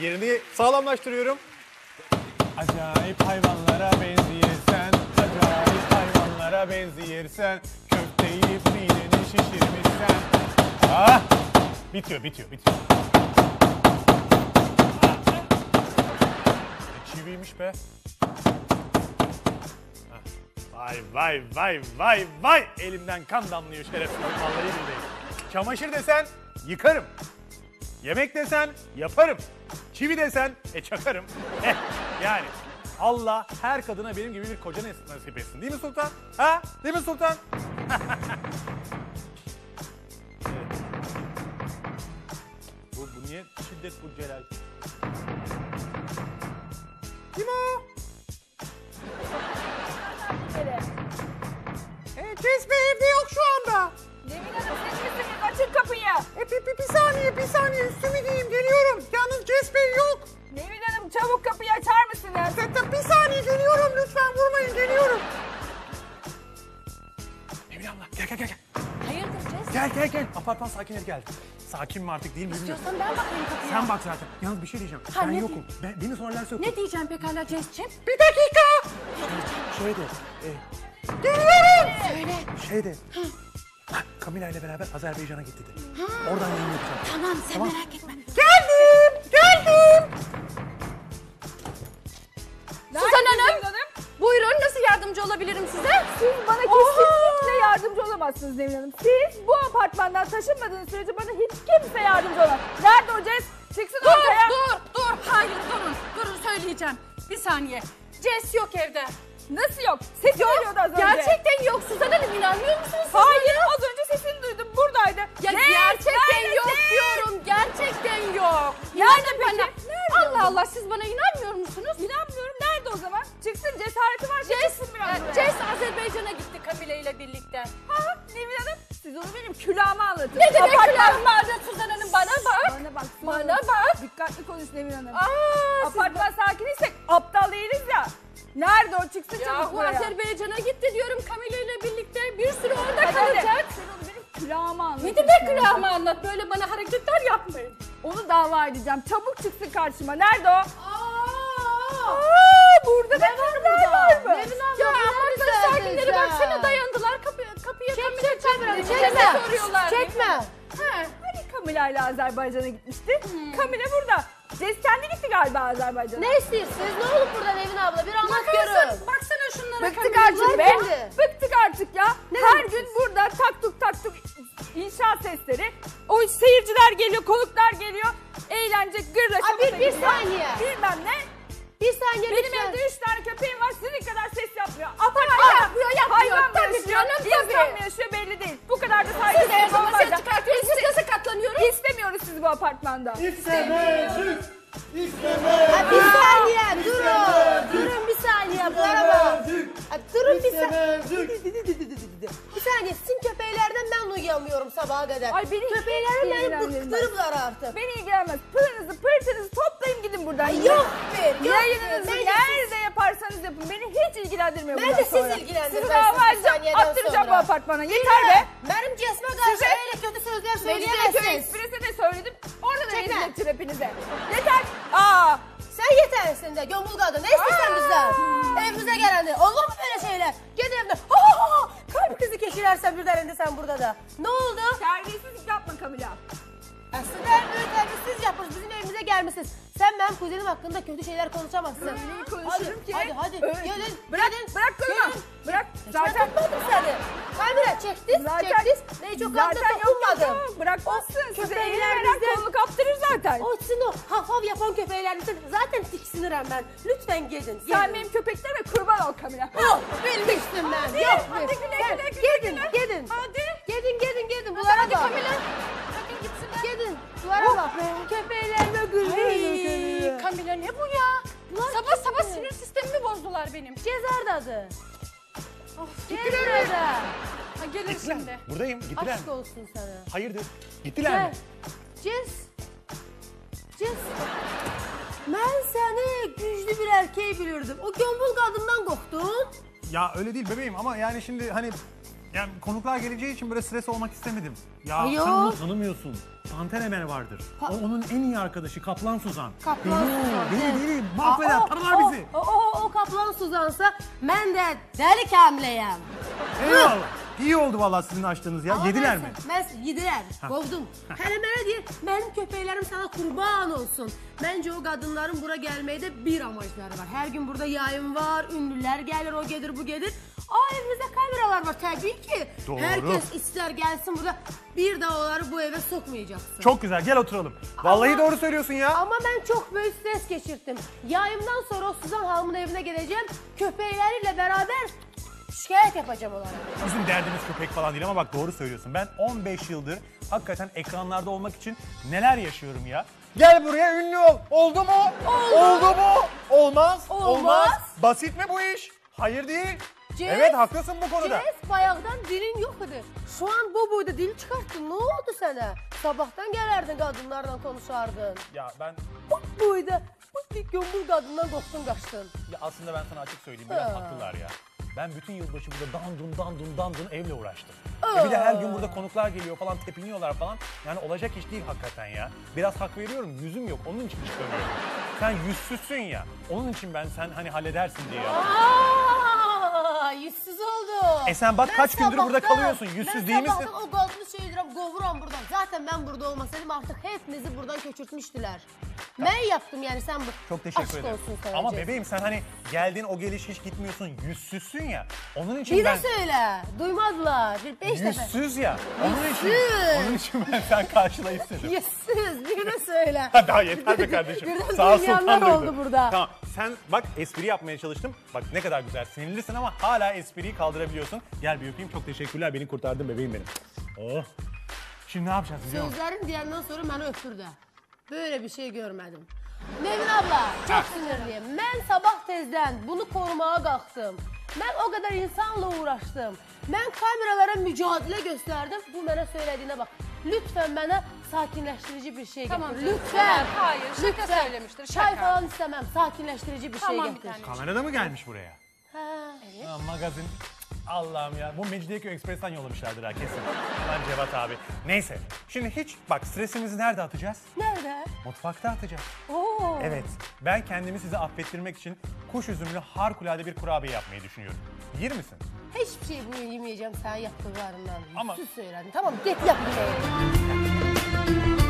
Yerini sağlamlaştırıyorum. Acayip hayvanlara benziyirsen, acayip hayvanlara benziyirsen, köfte yiyip mideni şişirmişsen. Ah! Bitiyor, bitiyor, bitiyor. Ne çiviymiş be. Ah, Vay vay vay vay vay elimden kan damlıyor şerefsizim vallahi billahi. Çamaşır desen yıkarım. Yemek desen yaparım. Çivi desen e çakarım. Eh, yani Allah her kadına benim gibi bir koca nas- nasip etsin. Değil mi Sultan? Ha? Değil mi Sultan? Evet. Bu, bu niye şiddet bu Celal? Saniye, bir saniye üstümü giyeyim geliyorum. Yalnız Kesme yok. Nevin Hanım çabuk kapıyı açar mısınız? Hatta bir saniye geliyorum lütfen vurmayın geliyorum. Emine abla gel gel gel. gel. Hayırdır Cez? Gel gel gel. Apartman sakinleri geldi. Sakin mi artık değil mi bilmiyorum. İstiyorsan ben bakayım kapıya. Sen bak zaten. Yalnız bir şey diyeceğim. Ha, ben ne yokum. Ben, beni sorarlarsa yokum. Ne diyeceğim pekala Cezciğim? Bir dakika. Şey de. E, geliyorum. Söyle. Şey de. Ha, Kamila ile beraber Azerbaycan'a gitti de. Oradan yayın yapacağım. Tamam sen Tamam. merak etme. Geldim. Geldim. Suzan Hanım. Buyurun nasıl yardımcı olabilirim size? Siz bana kesinlikle yardımcı olamazsınız Nevin Hanım. Siz bu apartmandan taşınmadığınız sürece bana hiç kimse yardımcı olamaz. Nerede o Cez? Çıksın Dur ortaya. dur dur. Hayır durun. Durun söyleyeceğim. Bir saniye. Ces yok evde. Nasıl yok? Sesi geliyordu az önce. Gerçekten yok Suzan Hanım inanmıyor musunuz Hayır az buradaydı. Ya Cez, gerçekten neredesin? yok diyorum. Gerçekten yok. Nerede İnanın peki? bana. Nerede Allah? Allah siz bana inanmıyor musunuz? İnanmıyorum. Nerede o zaman? Çıksın cesareti var. Ces, çıksın biraz e, buraya. Ces Azerbaycan'a gitti Kamile ile birlikte. Ha, Nevin Hanım siz onu benim külahıma anlatın. Ne demek Apartman- külahım vardı Suzan Hanım bana bak. Bana bak. Suzan Bana Hanım. bak. Dikkatli konuş Nevin Hanım. Aa, siz Apartman sakiniysek aptal değiliz ya. Nerede o çıksın çabuk Yahu buraya. Azerbaycan'a gitti diyorum Kamile ile birlikte. Bir süre orada kalacak. Ne demek külahımı anlat böyle bana hareketler yapmayın. Onu dava edeceğim. Çabuk çıksın karşıma. Nerede o? Aa, burada da kimler var mı? Nevin abla, ya apartman sakinleri baksana dayandılar kapıya, kapıya Kamile çekme, çekme. soruyorlar. Çekme. Ha, hani Kamila ile Azerbaycan'a gitmişti? Kamila burada. Ces kendi gitti galiba Azerbaycan'a. Ne istiyorsunuz? Ne olur buradan Evin abla? Bir anlat görün. baksana şunlara Bıktık artık be. Bıktık artık ya. Her gün burada tak tuk tak tuk inşaat sesleri. O seyirciler geliyor, konuklar geliyor. Eğlence, gırla, Abi, şamata bir gidiyor. saniye. Bilmem ne. Bir saniye Benim lütfen. evde üç tane köpeğim var. Sizin kadar ses yapmıyor. Atar Aa, yapmıyor, yapmıyor. Hayvan mı Tabii yaşıyor? canım, İnsan tabii. mı yaşıyor belli değil. Bu kadar da Siz saygısız her zaman olmaz ses ya. çıkartıyorsunuz. Biz nasıl katlanıyoruz? İstemiyoruz sizi bu apartmanda. Ha, bir saniye durun. Durun bir saniye bu araba. Ha, Durun bir saniye. Bir saniye sizin uyuyamıyorum sabaha kadar. Ay beni Köpeklerim beni ilgilendirmez. artık. Beni ilgilenmez. Pırınızı pırtınızı toplayın gidin buradan. Ay, yok be, yok be. Yayınınızı Bence nerede yaparsanız yapın. Beni hiç ilgilendirmiyor Bence bundan siz sonra. ilgilendirmez Sizi bir saniyeden Attıracağım bu sonra. apartmana. Yeter be. Benim kesme karşı Size- öyle kötü sözler Mecidiyeköy söyleyemezsiniz. Ekspres'e de söyledim. Orada da Çekme. rezil ettim hepinize. Yeter. Aa. Sen yetersin de gömül kadın. Ne istiyorsun bizden? Evimize geleni. Olur mu böyle şeyler? Git krizi geçirersen birden elinde sen burada da. Ne oldu? Terbiyesizlik yapma Kamila. Aslında terbiyesiz yapıyoruz. Bizim evimize gelmişsiniz. Sen benim kuzenim hakkında kötü şeyler konuşamazsın. Öyle konuşurum ki. Hadi hadi. Öyle- Gelin. Bırak, gelin, bırak kolumu. gelin. Bırak. Zaten tutmadım seni. Kamera çektin, Zaten- çektin. Neyi çok zaten dokunmadım. Bırakmazsın. Size elini veren kolunu kaptırır zaten. O sizin o hav hav yapan köpeklerinizden zaten tiksinirim ben. Lütfen gidin. Sen benim köpeklerime kurban ol Kamila. Yok bilmiştim ben. Hadi, Yok hadi güle güle, güle Gidin güle. gidin. Hadi. Gidin gidin gidin. Bunlara Hadi bak. Hadi gitsinler. Gidin. Duvara bak. Köpeklerime Ay, gülüyor. Kamile ne bu ya? sabah sabah sinir sistemimi bozdular benim. Cezar da adı. Of, Cezar da. Ha, gelir şimdi. Buradayım. Gittiler Aşk mi? olsun sana. Hayırdır? Gittiler Gel. mi? Cez. Cez. Ben seni güçlü bir erkeği bilirdim. O gömbul kadından korktun. Ya öyle değil bebeğim ama yani şimdi hani Yani konuklar geleceği için böyle stres olmak istemedim. Ya Ayo. sen onu tanımıyorsun. Pantenemen vardır. O onun en iyi arkadaşı Kaplan Suzan. Kaplan Deli, Suzan, Deli deli. Mahveder, o- tanırlar o- bizi. O, o, o kaplan Suzansa ben de deli kamileyim. Eyvallah. İyi oldu vallahi sizin açtığınız ya. Ama Yediler ben- mi? Ben yediler. Kovdum. Hele mənə deyir, mənim köpəklərim sana kurban olsun. Məncə o qadınların bura gəlməkdə bir amacları var. Hər gün burada yayın var, ünlülər gəlir, o gedir, bu gedir. Aa, evimizdə kameralar var təbii ki. Doğru. Hər kəs istər gəlsin burada. Bir də onları bu evə sokmayacaksın. Çok güzel gel oturalım. Vallahi Ama- doğru söylüyorsun ya. Ama ben çok büyük stres geçirdim. Yayımdan sonra o Suzan Hanım'ın evine gideceğim. Köpekleriyle beraber şikayet yapacağım onlara. Bizim derdimiz köpek falan değil ama bak doğru söylüyorsun. Ben 15 yıldır hakikaten ekranlarda olmak için neler yaşıyorum ya. Gel buraya ünlü ol. Oldu mu? Oldu. mu? Olmaz. Olmaz. Basit mi bu iş? Hayır değil. Cez- Evet haklısın bu konuda. Cez bayağıdan dilin yok idi. Şu an bu boyda dil çıkarttın. Ne oldu sana? Sabahtan gelerdin kadınlarla konuşardın. Ya ben Bu boyda bu bir gömül kadından korktun kaçtın. ya aslında ben sana açık söyleyeyim biraz Ha. haklılar ya. Ben bütün yılbaşı burada dandun dandun dandun evle uğraştım. E bir de her gün burada konuklar geliyor falan tepiniyorlar falan. Yani olacak iş değil hakikaten ya. Biraz hak veriyorum yüzüm yok onun için çıkamıyorum. Sen yüzsüzsün ya. Onun için ben sen hani halledersin diye yaptım. Aa, yüzsüz oldu. E sen bak Ben kaç gündür burada kalıyorsun, yüzsüz ben değil misin? sabahtan o şeydirəm, qovuram buradan. Zaten ben burada olmasaydım artık hepinizi buradan köçürtmüştüler. Ben yaptım yani sen bu. Çok teşekkür Aşk ederim. olsun sana Ama bebeğim sen hani geldin o geliş hiç gitmiyorsun. Yüzsüzsün ya. Onun için Bir ben... de söyle. Duymadılar. Bir beş defa. Yüzsüz ya. Onun için, Yüzsüz. onun için ben sen karşıla istedim. Yüzsüz. Bir de söyle. Ha, Daha yeter be kardeşim. Birden Sağ duymayanlar sultan oldu burada. Tamam sen bak espri yapmaya çalıştım. Bak ne kadar güzel sinirlisin ama hala espriyi kaldırabiliyorsun. Gel bir öpeyim çok teşekkürler beni kurtardın bebeğim benim. Oh. Şimdi ne yapacağız biliyor musun? Sözlerin diyenden sonra beni öpürdü. Böyle bir şey görmedim. Nevin abla çok sinirliyim. Ben sabah tezden bunu korumaya kalktım. Ben o kadar insanla uğraştım. Ben kameralara mücadele gösterdim. Bu bana söylediğine bak. Lütfen bana sakinleştirici bir şey Tamam getir. Lütfen. Hayır, şaka Lütfen. söylemiştir, Çay şaka. falan istemem. Sakinleştirici bir Tamam şey bir getir. Kamerada mı gelmiş buraya? Ha. Ha, magazin. Allah'ım ya. Bu Mecidiyeköy Ekspres'ten yollamışlardır ha kesin. Lan Cevat abi. Neyse. Şimdi hiç bak stresimizi nerede atacağız? Nerede? Mutfakta atacağız. Oo. Evet. Ben kendimi size affettirmek için kuş üzümlü harikulade bir kurabiye yapmayı düşünüyorum. Yer misin? Hiçbir şey bu yemeyeceğim sen yaptıklarından. Ama- Ama... söyledin. Tamam git yap bir şey.